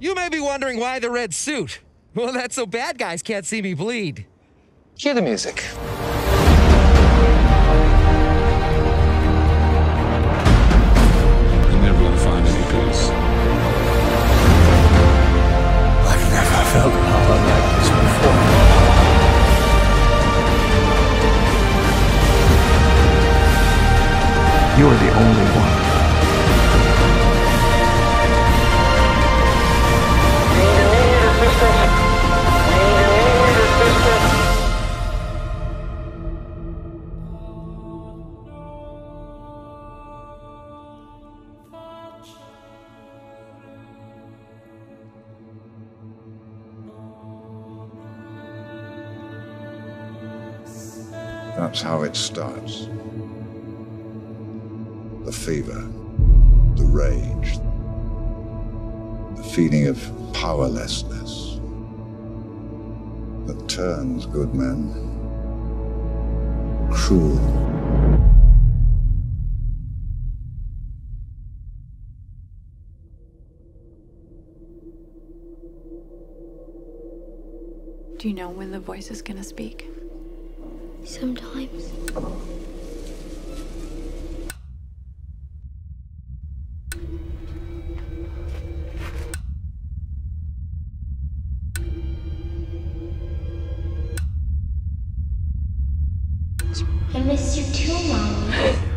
You may be wondering why the red suit. Well, that's so bad guys can't see me bleed. Hear the music. You're the only one. That's how it starts. The fever, the rage, the feeling of powerlessness that turns good men cruel. Do you know when the voice is gonna speak? Sometimes. I miss you too, Mommy.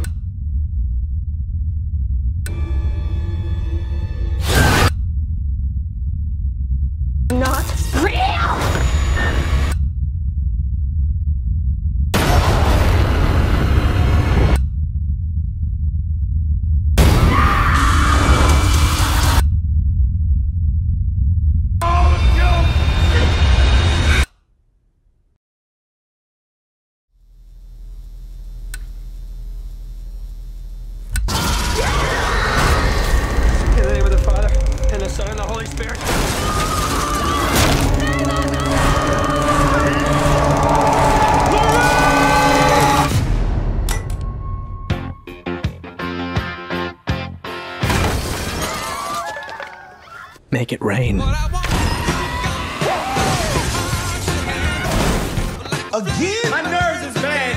Make it rain. Again? My nerves is bad.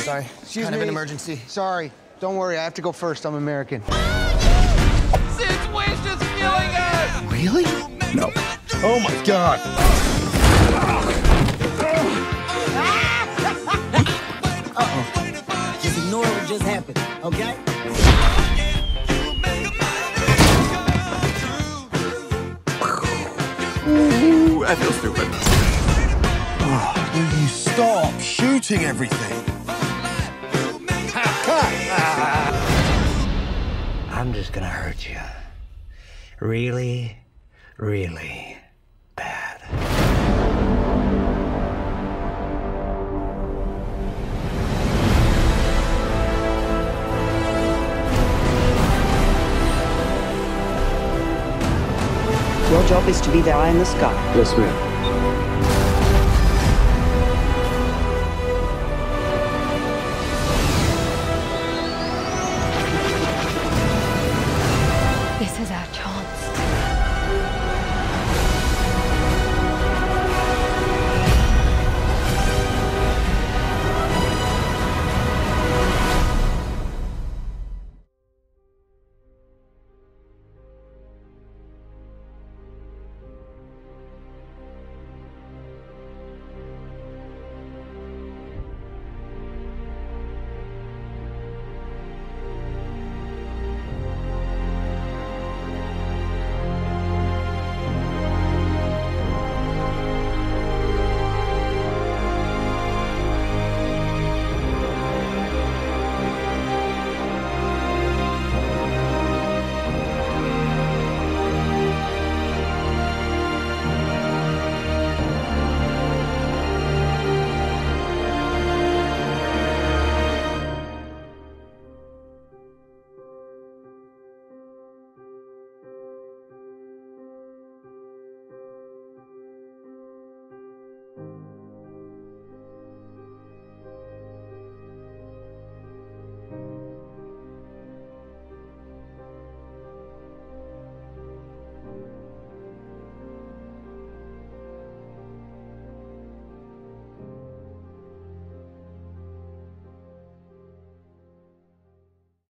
Sorry. Excuse kind me. of an emergency. Sorry. Don't worry, I have to go first. I'm American. Since Wish is killing us! Really? No. Oh my god. Just ignore what just happened, okay? I feel stupid. Oh, will you stop shooting everything? I'm just gonna hurt you. Really, really Your job is to be the eye in the sky. Yes, ma'am.